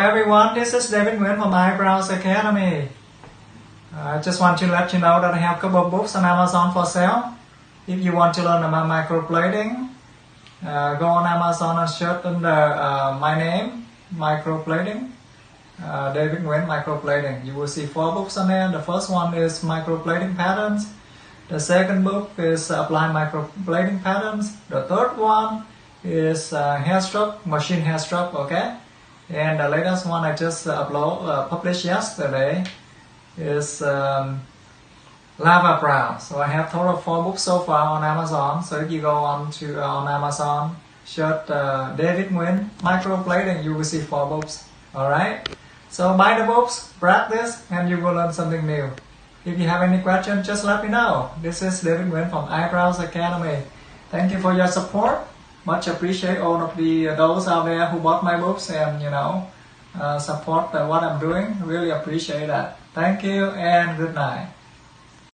everyone, this is David Nguyen from iBrows Academy. I just want to let you know that I have a couple of books on Amazon for sale. If you want to learn about microblading, uh, go on Amazon and search under uh, my name, microblading. Uh, David Nguyen microblading. You will see four books on there. The first one is microblading patterns. The second book is apply microblading patterns. The third one is uh, hair stroke, machine hair stroke. Okay. And the latest one I just upload, uh, published yesterday is um, Lava Brown. So I have total four books so far on Amazon. So if you go on to uh, on Amazon, search uh, David Nguyen microblading, you will see four books. All right. So buy the books, practice, and you will learn something new. If you have any questions, just let me know. This is David Nguyen from iBrows Academy. Thank you for your support much appreciate all of the uh, those out there who bought my books and you know uh, support what I'm doing. Really appreciate that. Thank you and good night.